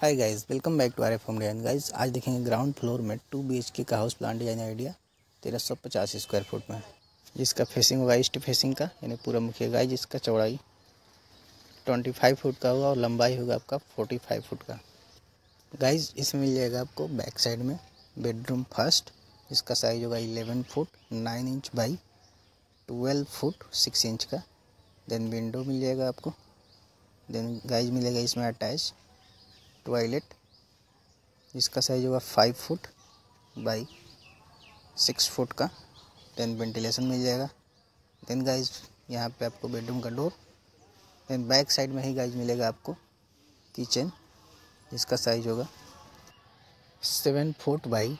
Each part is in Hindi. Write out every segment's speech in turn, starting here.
Hi guys welcome back to R F design guys आज देखेंगे ग्राउंड फ्लोर में टू बी के का हाउस प्लान डिज़ाइन आइडिया तेरह सौ पचास स्क्वायर फुट में। जिसका फेसिंग होगा ईस्ट फेसिंग का, यानी पूरा मुखिया गाइस जिसका चौड़ाई ट्वेंटी फाइव फुट का होगा और लंबाई होगा आपका फोर्टी फाइव फुट का। गाइज़ इसमें मिल जाएगा आपको बैक साइड में बेडरूम फ़र्स्ट जिसका साइज़ होगा eleven foot nine inch by twelve foot six inch का। देन विंडो मिल जाएगा आपको। देन गाइज़ मिलेगा इसमें अटैच टॉयलेट इसका साइज़ होगा five foot by six foot का। देन वेंटिलेशन मिल जाएगा। देन गाइज़ यहाँ पे आपको बेडरूम का डोर देन बैक साइड में ही गाइज़ मिलेगा आपको किचन जिसका साइज़ होगा seven foot by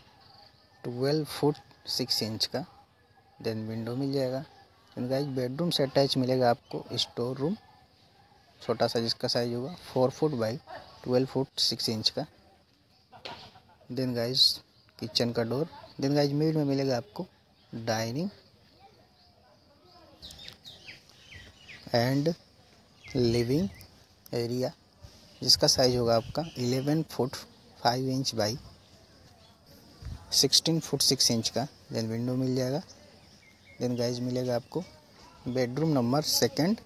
twelve foot six inch का। देन विंडो मिल जाएगा। देन गाइज़ बेडरूम से अटैच मिलेगा आपको स्टोर रूम छोटा सा जिसका साइज़ होगा four foot by twelve foot six inch का। देन गाइज़ किचन का डोर देन गाइज़ मिड में मिलेगा आपको डाइनिंग एंड लिविंग एरिया जिसका साइज़ होगा आपका eleven foot five inch by sixteen foot six inch का। देन विंडो मिल जाएगा। देन गाइज़ मिलेगा आपको बेडरूम नंबर सेकंड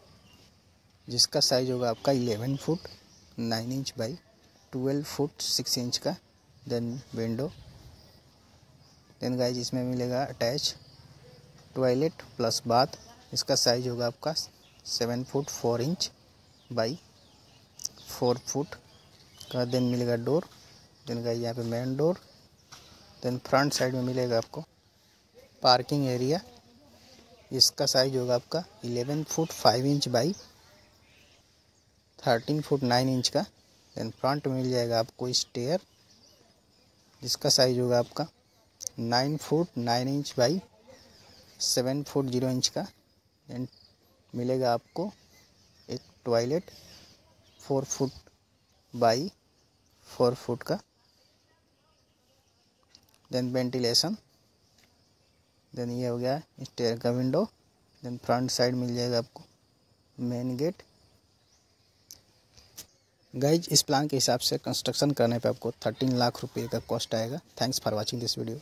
जिसका साइज़ होगा आपका eleven foot nine inch by twelve foot six inch का देन विंडो देन गाइज़ इसमें मिलेगा अटैच टॉयलेट प्लस बाथ इसका साइज़ होगा आपका seven foot four inch by four foot का देन मिलेगा डोर देन गाइज़ यहाँ पे main door then front side में मिलेगा आपको पार्किंग एरिया इसका साइज़ होगा आपका eleven foot five inch by thirteen foot nine inch का देन फ्रंट मिल जाएगा आपको स्टेयर जिसका साइज़ होगा आपका nine foot nine inch by seven foot zero inch का देन मिलेगा आपको एक toilet four foot by four foot का देन वेंटिलेशन देन ये हो गया स्टेयर का विंडो देन फ्रंट साइड मिल जाएगा आपको मेन गेट गाइज़ इस प्लान के हिसाब से कंस्ट्रक्शन करने पे आपको थर्टीन लाख रुपए का कॉस्ट आएगा। Thanks for watching this video